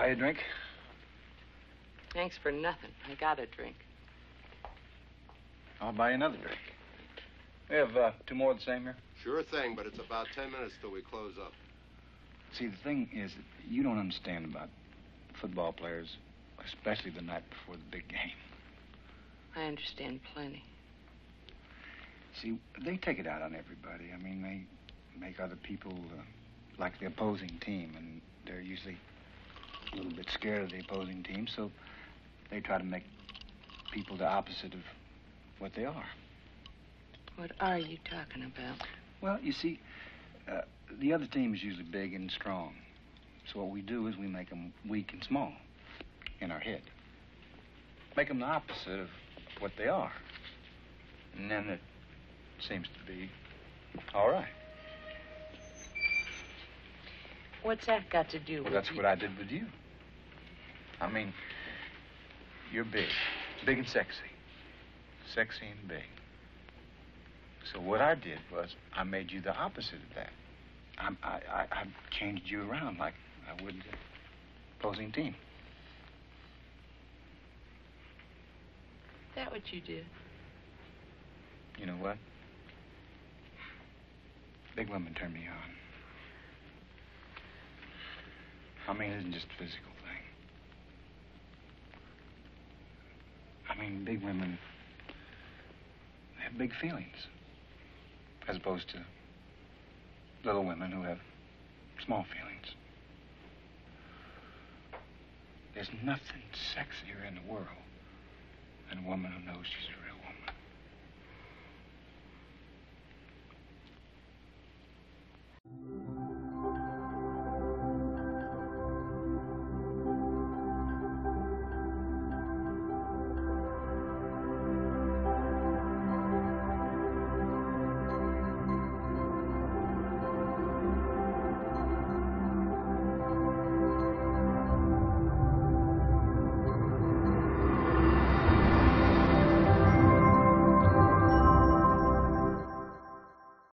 Buy you a drink? Thanks for nothing. I got a drink. I'll buy you another drink. We have uh, two more of the same here. Sure thing, but it's about ten minutes till we close up. See, the thing is that you don't understand about football players, especially the night before the big game. I understand plenty. See, they take it out on everybody. I mean, they make other people uh, like the opposing team, and they're usually a little bit scared of the opposing team, so they try to make people the opposite of what they are. What are you talking about? Well, you see, uh, the other team is usually big and strong. So what we do is we make them weak and small in our head. Make them the opposite of what they are. And then it seems to be all right. What's that got to do Well, with that's you? what I did with you. I mean, you're big, big and sexy. Sexy and big. So what I did was I made you the opposite of that. I, I, I changed you around like I would the opposing team. that what you did? You know what? Big women turn me on. I mean, it isn't just physical thing. I mean, big women have big feelings, as opposed to little women who have small feelings. There's nothing sexier in the world than a woman who knows she's